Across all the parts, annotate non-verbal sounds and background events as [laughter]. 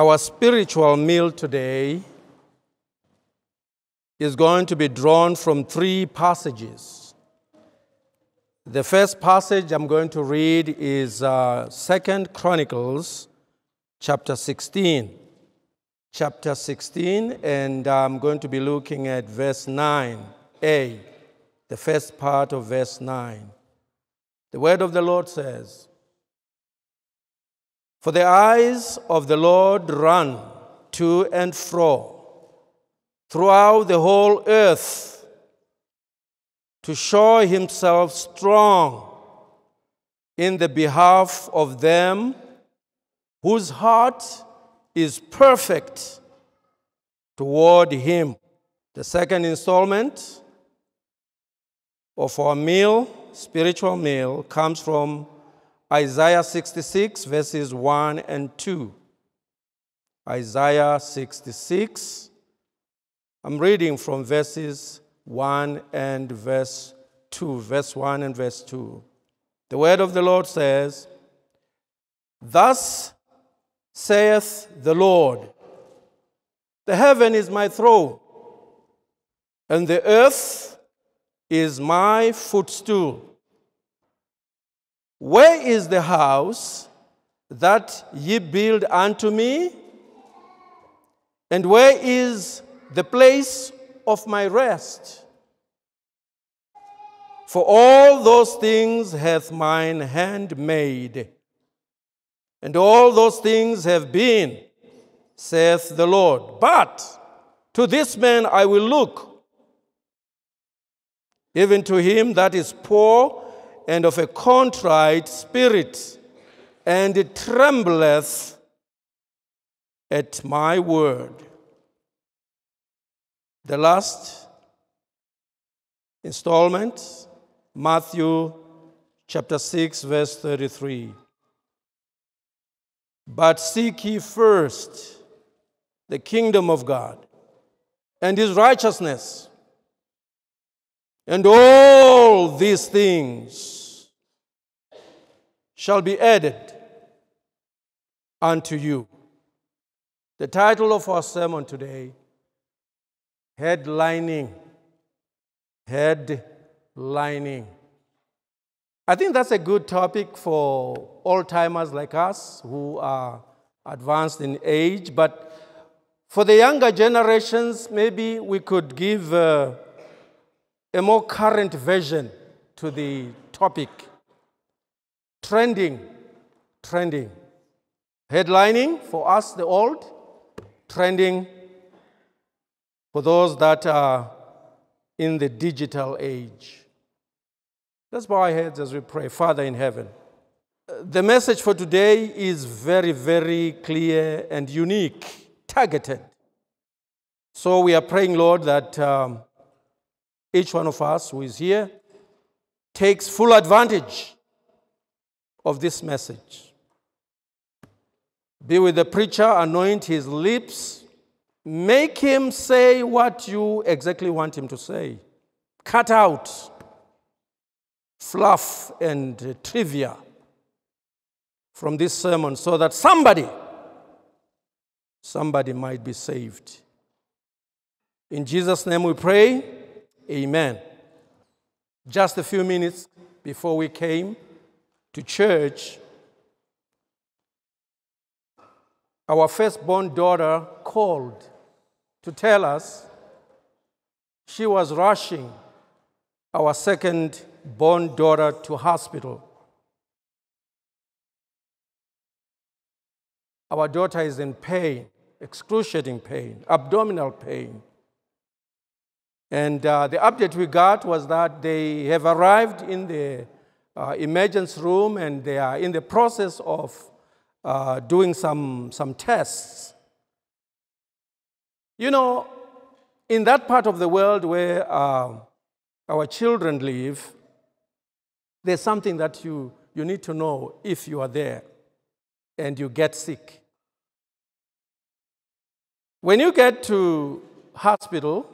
Our spiritual meal today is going to be drawn from three passages. The first passage I'm going to read is uh, 2nd Chronicles chapter 16. Chapter 16, and I'm going to be looking at verse 9a, the first part of verse 9. The word of the Lord says, For the eyes of the Lord run to and fro throughout the whole earth to show himself strong in the behalf of them whose heart is perfect toward him. The second installment of our meal, spiritual meal, comes from Isaiah 66, verses 1 and 2. Isaiah 66. I'm reading from verses 1 and verse 2. Verse 1 and verse 2. The word of the Lord says, Thus saith the Lord, The heaven is my throne, and the earth is my footstool. Where is the house that ye build unto me? And where is the place of my rest? For all those things hath mine hand made, and all those things have been, saith the Lord. But to this man I will look, even to him that is poor and of a contrite spirit, and it trembleth at my word. The last installment, Matthew chapter 6, verse 33. But seek ye first the kingdom of God and his righteousness, and all these things shall be added unto you. The title of our sermon today Headlining. Headlining. I think that's a good topic for old timers like us who are advanced in age, but for the younger generations, maybe we could give uh, a more current version to the topic. Trending, trending. Headlining for us, the old, trending for those that are in the digital age. Let's bow our heads as we pray. Father in heaven, the message for today is very, very clear and unique, targeted. So we are praying, Lord, that um, each one of us who is here takes full advantage of this message. Be with the preacher, anoint his lips Make him say what you exactly want him to say. Cut out fluff and trivia from this sermon so that somebody, somebody might be saved. In Jesus' name we pray. Amen. Just a few minutes before we came to church, our firstborn daughter called to tell us she was rushing our second born daughter to hospital. Our daughter is in pain, excruciating pain, abdominal pain. And uh, the update we got was that they have arrived in the uh, emergency room and they are in the process of uh, doing some, some tests. You know, in that part of the world where uh, our children live, there's something that you, you need to know if you are there and you get sick. When you get to hospital,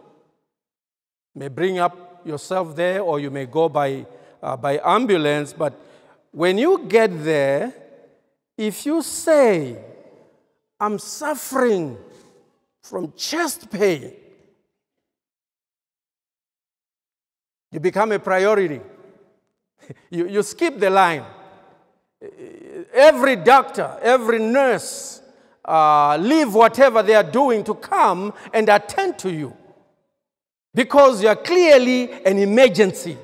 may bring up yourself there or you may go by, uh, by ambulance, but when you get there, if you say, I'm suffering from chest pain. You become a priority. [laughs] You, you skip the line. Every doctor, every nurse, uh, leave whatever they are doing to come and attend to you because you are clearly an emergency.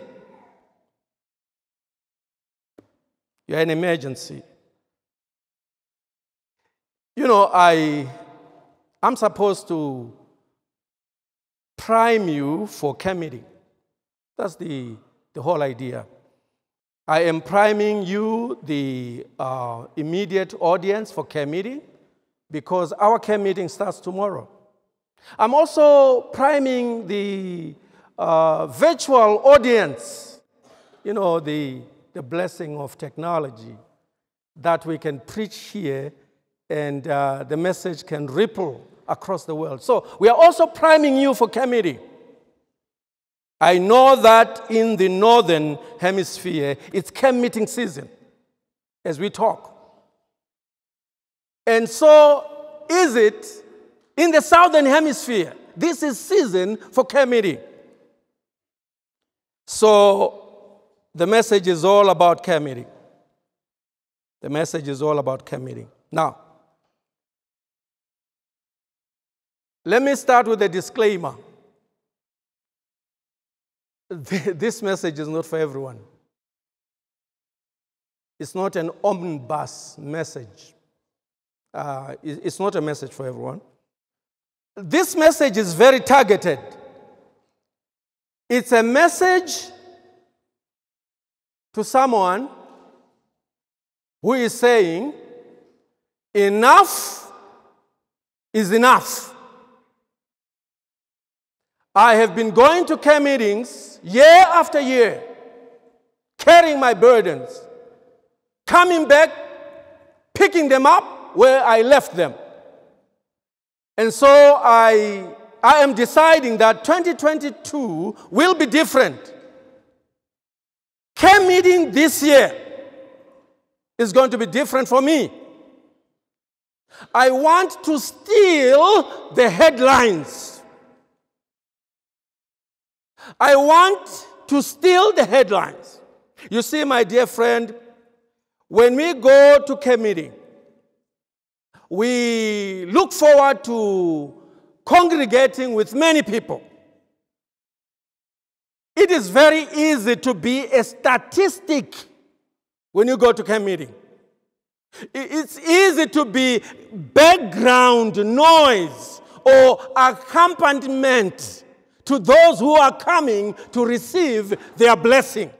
You're an emergency. You know, I, I'm supposed to prime you for camp meeting. That's the, the whole idea. I am priming you, the uh, immediate audience, for camp meeting because our camp meeting starts tomorrow. I'm also priming the uh, virtual audience, you know, the, the blessing of technology that we can preach here and uh, the message can ripple across the world. So we are also priming you for care. I know that in the northern hemisphere, it's camp meeting season as we talk. And so is it in the southern hemisphere. This is season for camp. So the message is all about camp meeting. The message is all about camp meeting. Now, let me start with a disclaimer [laughs] this message is not for everyone. It's not an omnibus message. Uh, it's not a message for everyone. This message is very targeted. It's a message to someone who is saying, enough is enough. I have been going to camp meetings year after year, carrying my burdens, coming back, picking them up where I left them. And so I, I am deciding that 2022 will be different. Camp meeting this year is going to be different for me. I want to steal the headlines I want to steal the headlines. You see, my dear friend, when we go to camp meeting, we look forward to congregating with many people. It is very easy to be a statistic when you go to camp meeting. It's easy to be background noise or accompaniment to those who are coming to receive their blessing.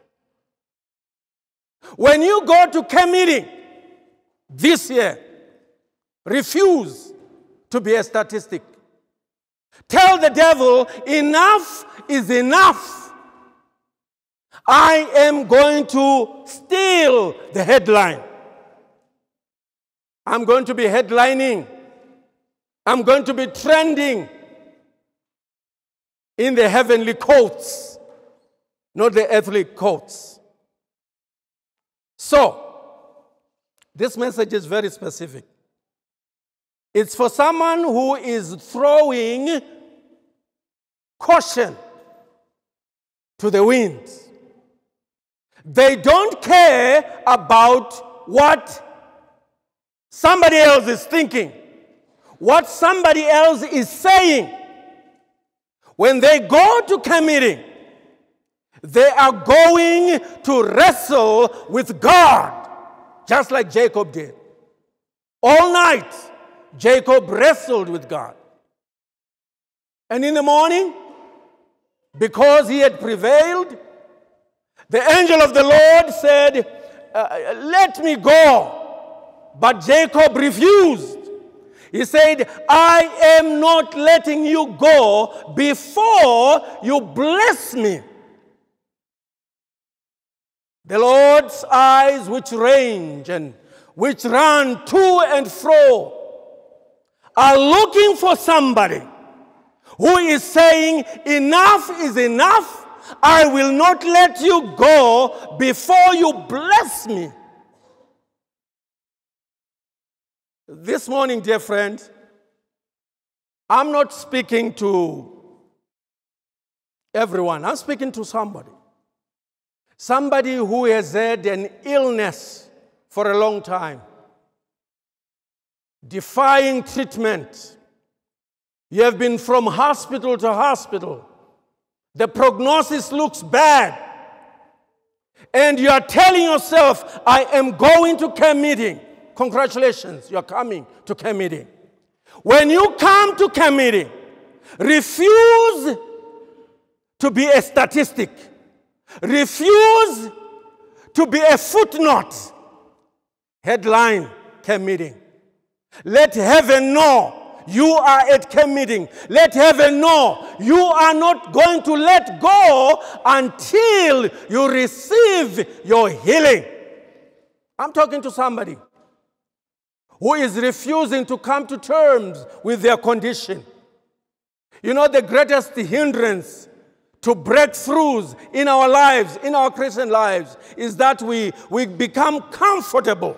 When you go to camp meeting this year, refuse to be a statistic. Tell the devil, enough is enough. I am going to steal the headline. I'm going to be headlining. I'm going to be trending in the heavenly courts, not the earthly courts. So, this message is very specific. It's for someone who is throwing caution to the wind. They don't care about what somebody else is thinking, what somebody else is saying. When they go to camp meeting, they are going to wrestle with God, just like Jacob did. All night, Jacob wrestled with God. And in the morning, because he had prevailed, the angel of the Lord said, uh, Let me go. But Jacob refused. He said, I am not letting you go before you bless me. The Lord's eyes, which range and which run to and fro, are looking for somebody who is saying, Enough is enough. I will not let you go before you bless me. This morning, dear friend, I'm not speaking to everyone, I'm speaking to somebody. Somebody who has had an illness for a long time, defying treatment. You have been from hospital to hospital. The prognosis looks bad. And you are telling yourself, I am going to camp meeting. Congratulations, you are coming to camp meeting. When you come to camp meeting, refuse to be a statistic. Refuse to be a footnote. Headline camp meeting. Let heaven know you are at camp meeting. Let heaven know you are not going to let go until you receive your healing. I'm talking to somebody who is refusing to come to terms with their condition. You know, the greatest hindrance to breakthroughs in our lives, in our Christian lives, is that we, we become comfortable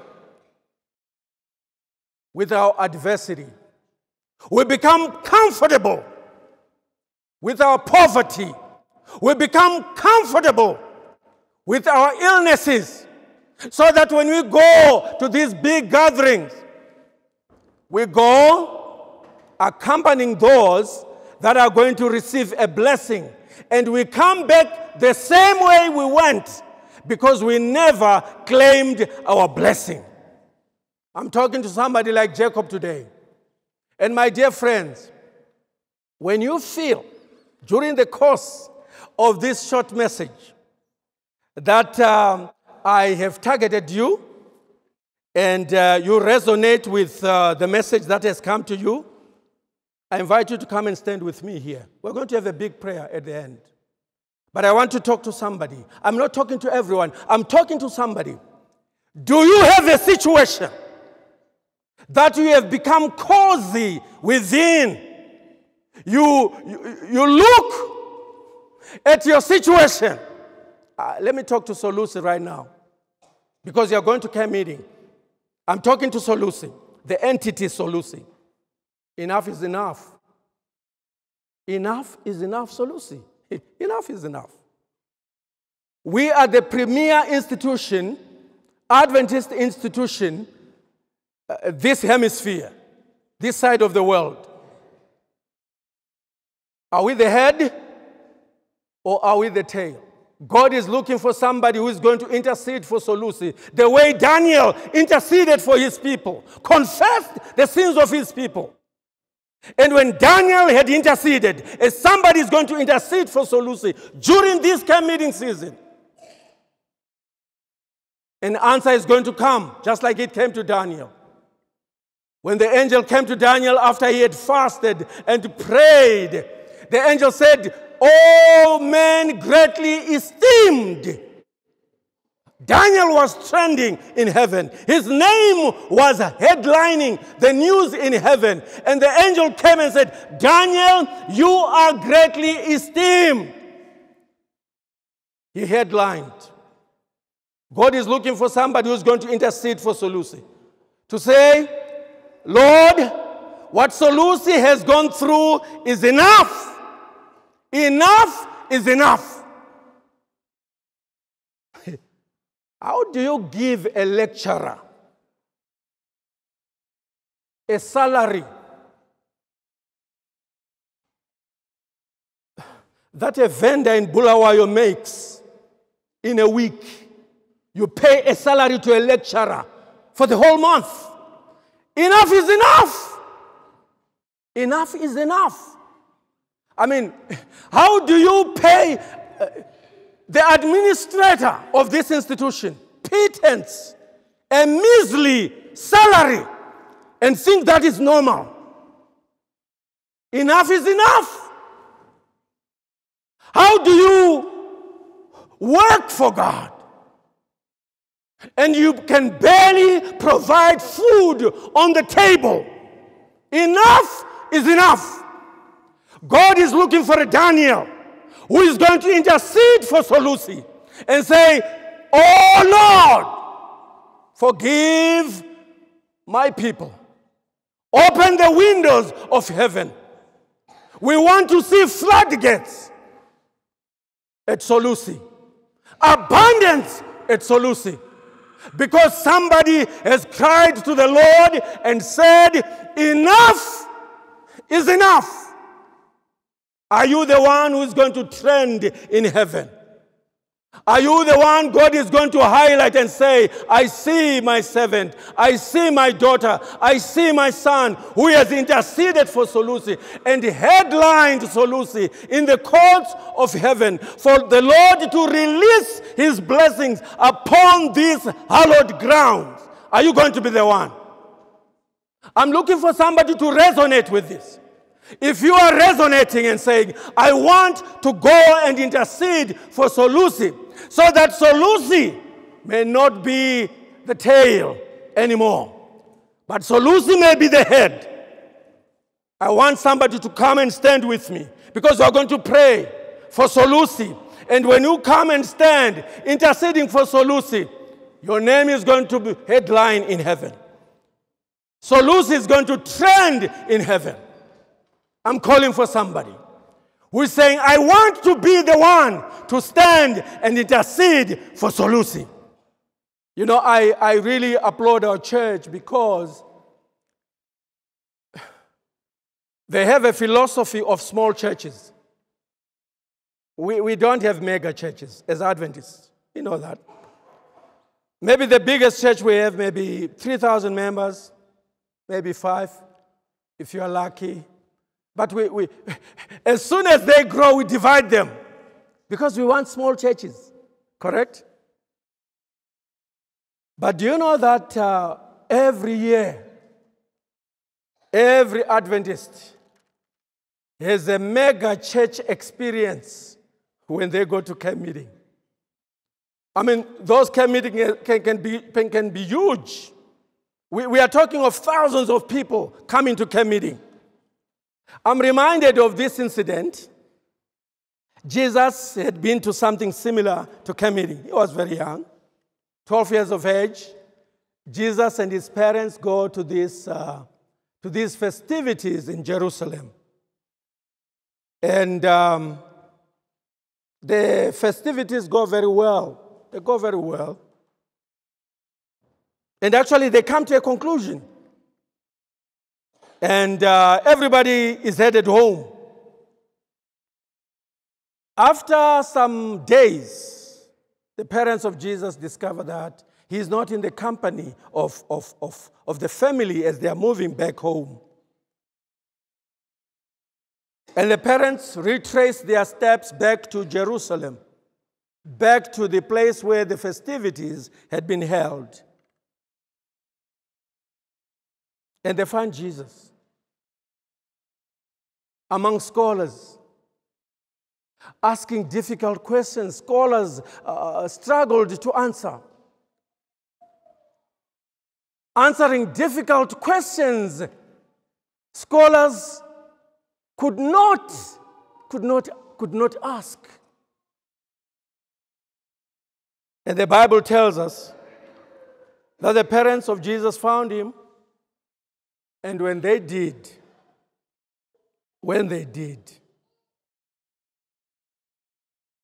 with our adversity. We become comfortable with our poverty. We become comfortable with our illnesses. So that when we go to these big gatherings, we go accompanying those that are going to receive a blessing. And we come back the same way we went because we never claimed our blessing. I'm talking to somebody like Jacob today. And my dear friends, when you feel during the course of this short message that um, I have targeted you and uh, you resonate with uh, the message that has come to you, I invite you to come and stand with me here. We're going to have a big prayer at the end. But I want to talk to somebody. I'm not talking to everyone, I'm talking to somebody. Do you have a situation that you have become cozy within. You, you, you look at your situation. Uh, let me talk to Solusi right now because you're going to camp meeting. I'm talking to Solusi, the entity Solusi. Enough is enough. Enough is enough, Solusi. [laughs] enough is enough. We are the premier institution, Adventist institution, uh, this hemisphere, this side of the world. Are we the head or are we the tail? God is looking for somebody who is going to intercede for Solusi, the way Daniel interceded for his people, confessed the sins of his people. And when Daniel had interceded, as somebody is going to intercede for Solusi during this camp meeting season, an answer is going to come, just like it came to Daniel. When the angel came to Daniel after he had fasted and prayed, the angel said, All men greatly esteemed. Daniel was trending in heaven. His name was headlining the news in heaven. And the angel came and said, Daniel, you are greatly esteemed. He headlined. God is looking for somebody who's going to intercede for Solusi. To say, Lord, what Solusi has gone through is enough. Enough is enough. [laughs] How do you give a lecturer a salary [sighs] that a vendor in Bulawayo makes in a week? You pay a salary to a lecturer for the whole month. Enough is enough. Enough is enough. I mean, how do you pay uh, the administrator of this institution pittance, a measly salary, and think that is normal? Enough is enough. How do you work for God? And you can barely provide food on the table. Enough is enough. God is looking for a Daniel who is going to intercede for Solusi and say, Oh Lord, forgive my people. Open the windows of heaven. We want to see floodgates at Solusi, abundance at Solusi. Because somebody has cried to the Lord and said, Enough is enough. Are you the one who is going to trend in heaven? Are you the one God is going to highlight and say, I see my servant, I see my daughter, I see my son who has interceded for Solusi and headlined Solusi in the courts of heaven for the Lord to release his blessings upon these hallowed grounds? Are you going to be the one? I'm looking for somebody to resonate with this. If you are resonating and saying, I want to go and intercede for Solusi, so that Solusi may not be the tail anymore, but Solusi may be the head. I want somebody to come and stand with me because we are going to pray for Solusi. And when you come and stand interceding for Solusi, your name is going to be headline in heaven. Solusi is going to trend in heaven. I'm calling for somebody who's saying, I want to be the one to stand and intercede for Solusi. You know, I, I really applaud our church because [sighs] they have a philosophy of small churches. We, we don't have mega churches as Adventists. You know that. Maybe the biggest church we have, maybe 3,000 members, maybe five, if you're lucky. But we, we, as soon as they grow, we divide them because we want small churches, correct? But do you know that uh, every year, every Adventist has a mega church experience when they go to camp meeting? I mean, those camp meetings can, can, be, can be huge. We, we are talking of thousands of people coming to camp meeting. I'm reminded of this incident. Jesus had been to something similar to camp. He was very young, 12 years of age. Jesus and his parents go to, this, uh, to these festivities in Jerusalem. And um, the festivities go very well. They go very well. And actually, they come to a conclusion and uh, everybody is headed home. After some days, the parents of Jesus discover that he's not in the company of, of, of, of the family as they are moving back home. And the parents retrace their steps back to Jerusalem, back to the place where the festivities had been held. And they find Jesus among scholars, asking difficult questions. Scholars uh, struggled to answer. Answering difficult questions, scholars could not, could not, could not ask. And the Bible tells us that the parents of Jesus found him, and when they did, when they did,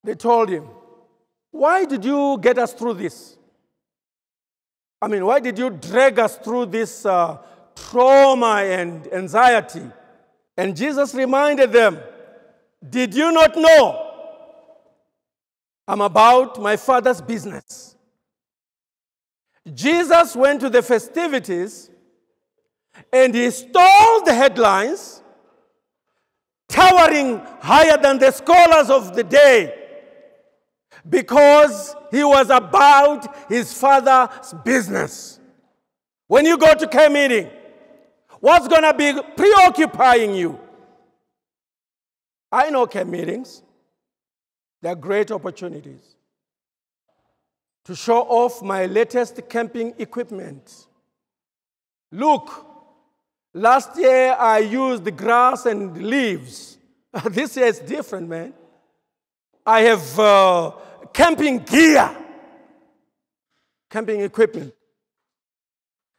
they told him, Why did you get us through this? I mean, why did you drag us through this uh, trauma and anxiety? And Jesus reminded them, Did you not know I'm about my father's business? Jesus went to the festivities and he stole the headlines towering higher than the scholars of the day because he was about his father's business. When you go to camp meeting, what's going to be preoccupying you? I know camp meetings. They're great opportunities to show off my latest camping equipment. Look, Last year I used the grass and leaves. [laughs] this year it's different, man. I have uh, camping gear, camping equipment.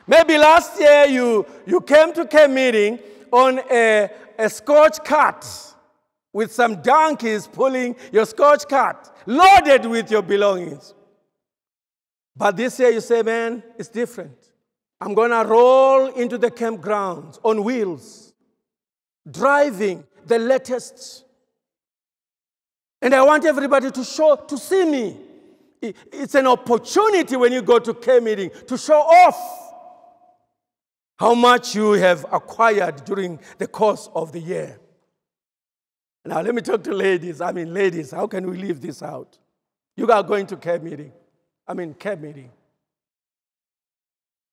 Maybe last year you, you came to camp meeting on a, a scotch cart with some donkeys pulling your scotch cart, loaded with your belongings. But this year you say, man, it's different. I'm going to roll into the campgrounds on wheels, driving the latest. And I want everybody to show, to see me. It's an opportunity when you go to camp meeting to show off how much you have acquired during the course of the year. Now, let me talk to ladies. I mean, ladies, how can we leave this out? You are going to camp meeting. I mean, camp meeting.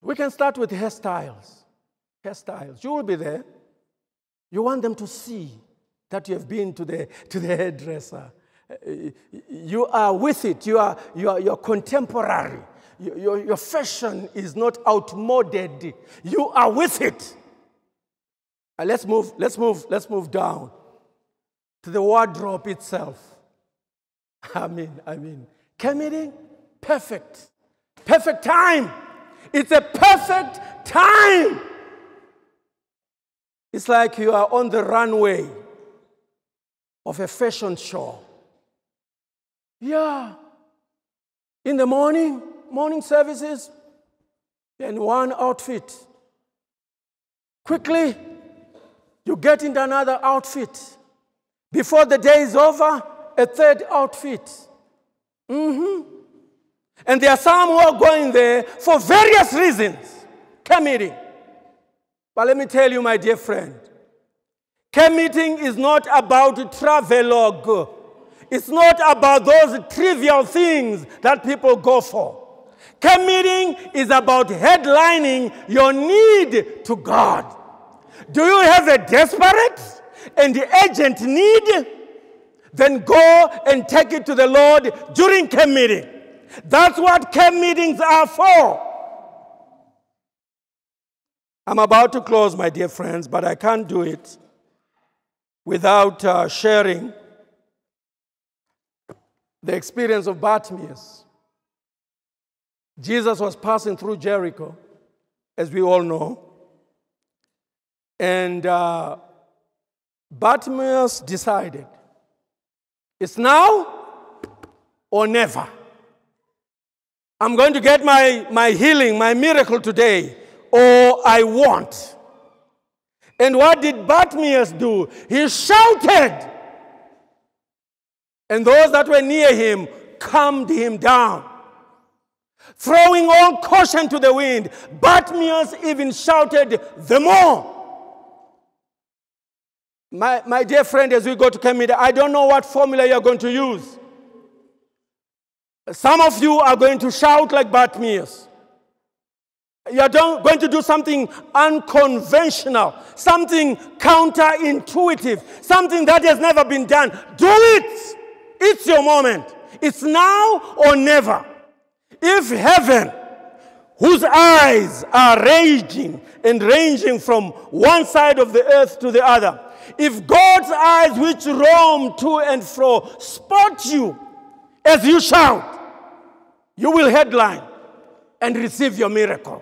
We can start with hairstyles. Hairstyles. You will be there. You want them to see that you have been to the, to the hairdresser. You are with it. You are, you are you're contemporary. Your, your fashion is not outmoded. You are with it. Uh, let's move, let's move, let's move down to the wardrobe itself. [laughs] I mean, I mean, camp meeting perfect. Perfect time. It's a perfect time. It's like you are on the runway of a fashion show. Yeah. In the morning, morning services, then one outfit. Quickly, you get into another outfit. Before the day is over, a third outfit. Mm-hmm. And there are some who are going there for various reasons, camp meeting. But let me tell you, my dear friend, camp meeting is not about travelogue. It's not about those trivial things that people go for. Camp meeting is about headlining your need to God. Do you have a desperate and urgent need? Then go and take it to the Lord during camp meeting. That's what camp meetings are for. I'm about to close, my dear friends, but I can't do it without uh, sharing the experience of Bartimaeus. Jesus was passing through Jericho, as we all know, and uh, Bartimaeus decided it's now or never. I'm going to get my, my healing, my miracle today, or I won't. And what did Bartimaeus do? He shouted. And those that were near him calmed him down. Throwing all caution to the wind, Bartimaeus even shouted the more. My, my dear friend, as we go to camp meeting, I don't know what formula you're going to use. Some of you are going to shout like Bartimaeus. You're going to do something unconventional, something counterintuitive, something that has never been done. Do it. It's your moment. It's now or never. If heaven, whose eyes are raging and ranging from one side of the earth to the other, if God's eyes, which roam to and fro, spot you as you shout, you will headline and receive your miracle.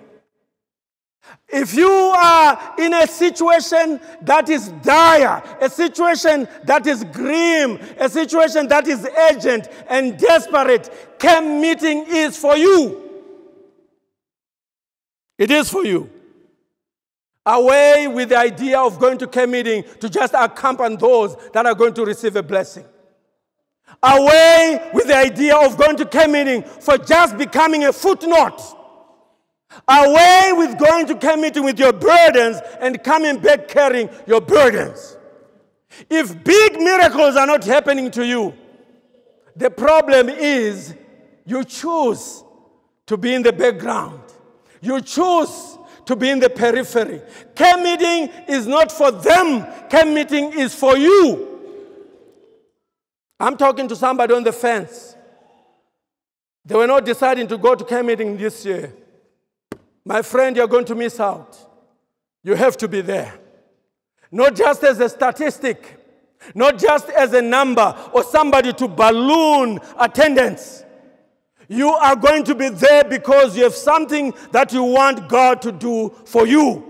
If you are in a situation that is dire, a situation that is grim, a situation that is urgent and desperate, camp meeting is for you. It is for you. Away with the idea of going to camp meeting to just accompany those that are going to receive a blessing. Away with the idea of going to camp meeting for just becoming a footnote. Away with going to camp meeting with your burdens and coming back carrying your burdens. If big miracles are not happening to you, the problem is you choose to be in the background. You choose to be in the periphery. Camp meeting is not for them, camp meeting is for you. I'm talking to somebody on the fence. They were not deciding to go to camp meeting this year. My friend, you're going to miss out. You have to be there. Not just as a statistic, not just as a number or somebody to balloon attendance. You are going to be there because you have something that you want God to do for you.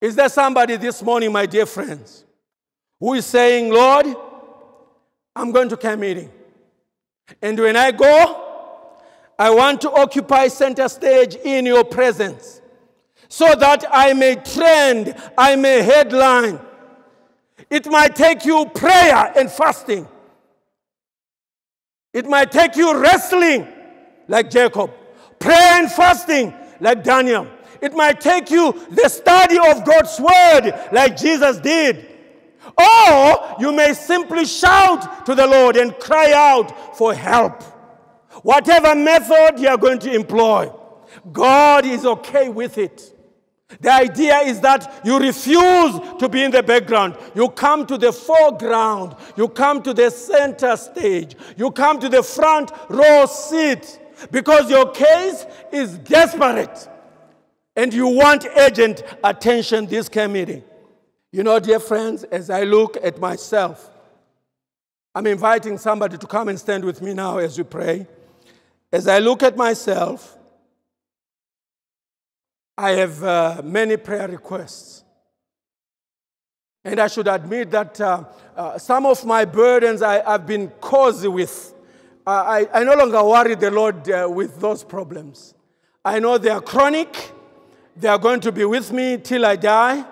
Is there somebody this morning, my dear friends, who is saying, Lord, I'm going to camp meeting. And when I go, I want to occupy center stage in your presence so that I may trend, I may headline. It might take you prayer and fasting. It might take you wrestling like Jacob, prayer and fasting like Daniel. It might take you the study of God's word like Jesus did. Or you may simply shout to the Lord and cry out for help. Whatever method you are going to employ, God is okay with it. The idea is that you refuse to be in the background. You come to the foreground. You come to the center stage. You come to the front row seat because your case is desperate and you want urgent attention this meeting. You know, dear friends, as I look at myself, I'm inviting somebody to come and stand with me now as we pray. As I look at myself, I have uh, many prayer requests. And I should admit that uh, uh, some of my burdens I, have been cozy with. I, I, no longer worry the Lord uh, with those problems. I know they are chronic, they are going to be with me till I die.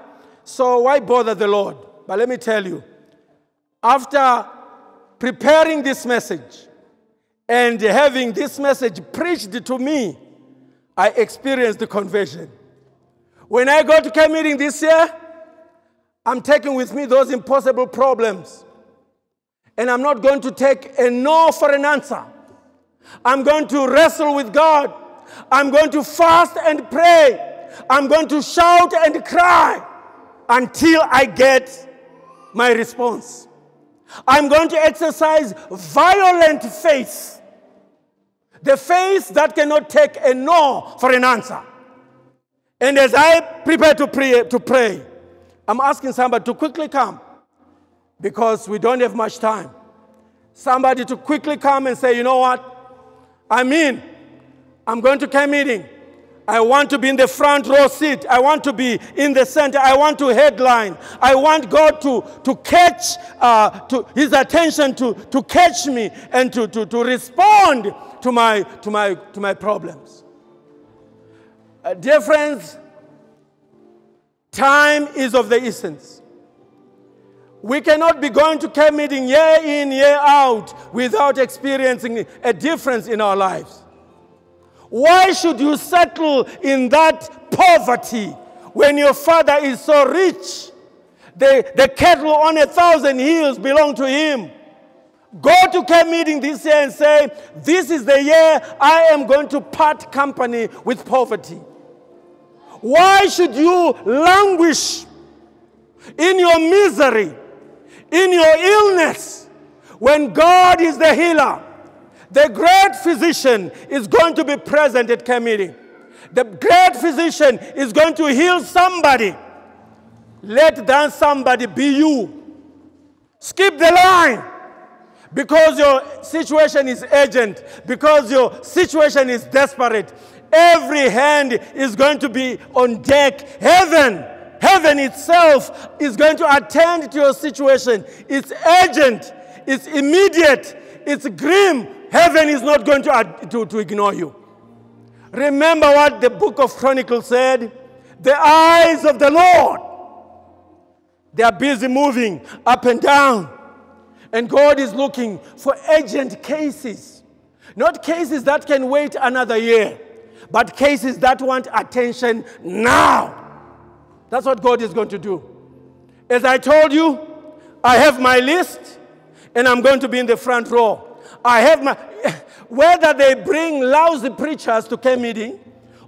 So why bother the Lord? But let me tell you, after preparing this message and having this message preached to me, I experienced the conversion. When I go to camp meeting this year, I'm taking with me those impossible problems. And I'm not going to take a no for an answer. I'm going to wrestle with God. I'm going to fast and pray. I'm going to shout and cry until I get my response. I'm going to exercise violent faith the faith that cannot take a no for an answer. And as I prepare to pray, to pray, I'm asking somebody to quickly come because we don't have much time. Somebody to quickly come and say, you know what? I'm in. I'm going to camp meeting. I want to be in the front row seat. I want to be in the center. I want to headline. I want God to, to catch uh, to his attention, to, to catch me and to, to, to respond to my, to, my, to my problems. Uh, dear friends, time is of the essence. We cannot be going to camp meeting year in, year out without experiencing a difference in our lives. Why should you settle in that poverty when your father is so rich? The, the cattle on a thousand hills belong to him. Go to camp meeting this year and say, This is the year I am going to part company with poverty. Why should you languish in your misery, in your illness, when God is the healer? The great physician is going to be present at camp. The great physician is going to heal somebody. Let that somebody be you. Skip the line because your situation is urgent, because your situation is desperate. Every hand is going to be on deck. Heaven, heaven itself is going to attend to your situation. It's urgent, it's immediate, it's grim, Heaven is not going to, to, to ignore you. Remember what the book of Chronicles said? The eyes of the Lord, they are busy moving up and down. And God is looking for urgent cases. Not cases that can wait another year, but cases that want attention now. That's what God is going to do. As I told you, I have my list, and I'm going to be in the front row. I have my, whether they bring lousy preachers to camp meeting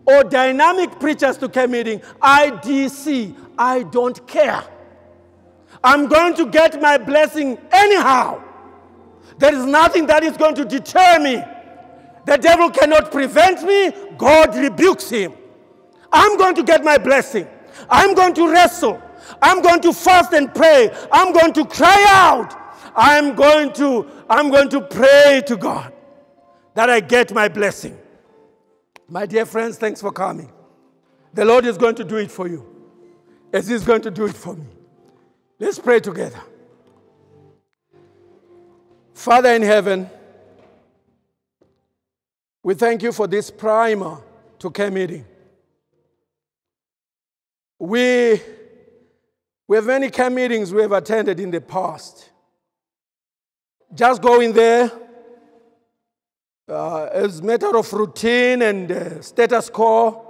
or dynamic preachers to camp meeting, IDC, I don't care. I'm going to get my blessing anyhow. There is nothing that is going to deter me. The devil cannot prevent me, God rebukes him. I'm going to get my blessing. I'm going to wrestle. I'm going to fast and pray. I'm going to cry out. I'm going to I'm going to pray to God. that I get my blessing. My dear friends, thanks for coming. The Lord is going to do it for you, as He's going to do it for me. Let's pray together. Father in heaven, we thank you for this primer to camp meeting. We, we have many camp meetings we have attended in the past. Just going there uh, as matter of routine and uh, status quo,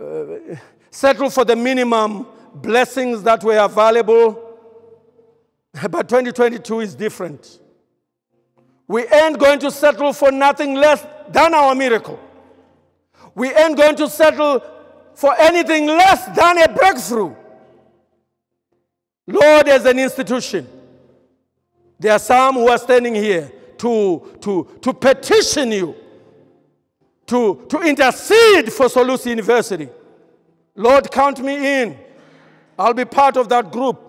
uh, settle for the minimum blessings that were available. [laughs] But 2022 is different. We ain't going to settle for nothing less than our miracle. We ain't going to settle for anything less than a breakthrough. Lord, as an institution, there are some who are standing here to, to, to petition you, to, to intercede for Solusi University. Lord, count me in. I'll be part of that group.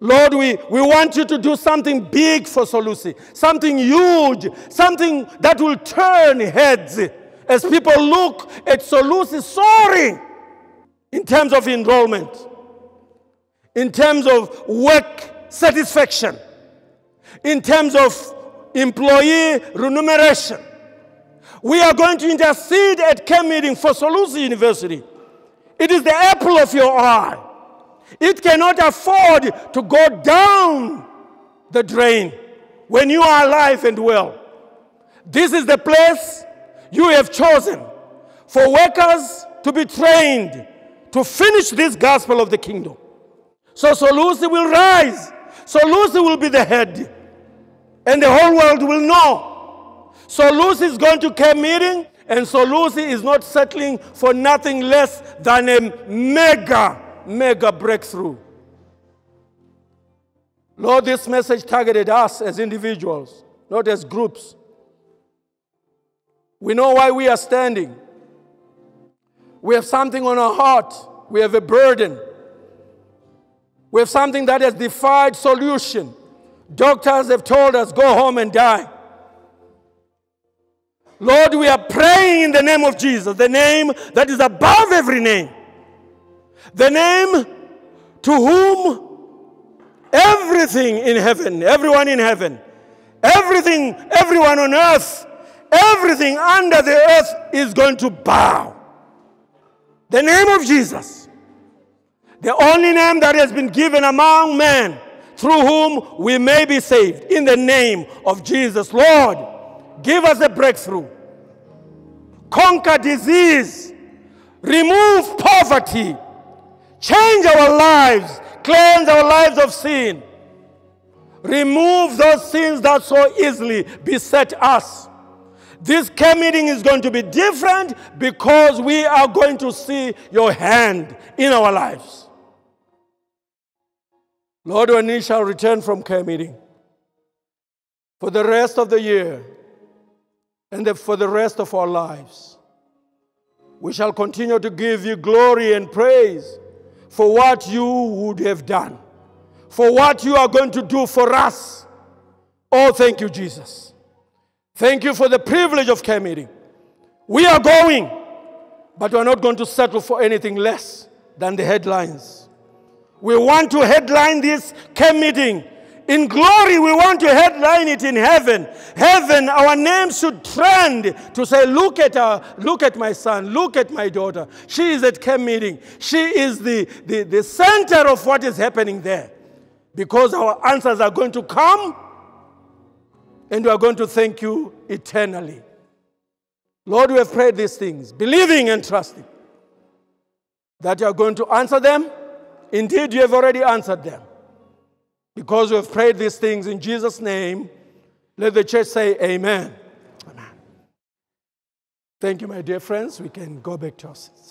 Lord, we, we want you to do something big for Solusi, something huge, something that will turn heads as people look at Solusi soaring in terms of enrollment, in terms of work satisfaction, in terms of employee remuneration. We are going to intercede at camp meeting for Solusi University. It is the apple of your eye. It cannot afford to go down the drain when you are alive and well. This is the place you have chosen for workers to be trained to finish this gospel of the kingdom. So Solusi will rise. Solusi will be the head. And the whole world will know. Solusi is going to camp meeting, and Solusi is not settling for nothing less than a mega mega breakthrough. Lord, this message targeted us as individuals, not as groups. We know why we are standing. We have something on our heart. We have a burden. We have something that has defied solution. Doctors have told us, go home and die. Lord, we are praying in the name of Jesus, the name that is above every name. The name to whom everything in heaven, everyone in heaven, everything, everyone on earth, everything under the earth is going to bow. The name of Jesus. The only name that has been given among men through whom we may be saved. In the name of Jesus. Lord, give us a breakthrough. Conquer disease. Remove poverty Change our lives, cleanse our lives of sin. Remove those sins that so easily beset us. This camp meeting is going to be different because we are going to see your hand in our lives. Lord, when we shall return from camp meeting for the rest of the year and for the rest of our lives, we shall continue to give you glory and praise for what you would have done, for what you are going to do for us. Oh, thank you, Jesus. Thank you for the privilege of camp meeting. We are going, but we're not going to settle for anything less than the headlines. We want to headline this camp meeting in glory, we want to headline it in heaven. Heaven, our name should trend to say, look at her, look at my son, look at my daughter. She is at camp meeting. She is the, the, the center of what is happening there. Because our answers are going to come and we are going to thank you eternally. Lord, we have prayed these things, believing and trusting that you are going to answer them. Indeed, you have already answered them. Because we have prayed these things in Jesus' name, let the church say amen. Amen. Thank you, my dear friends. We can go back to our seats.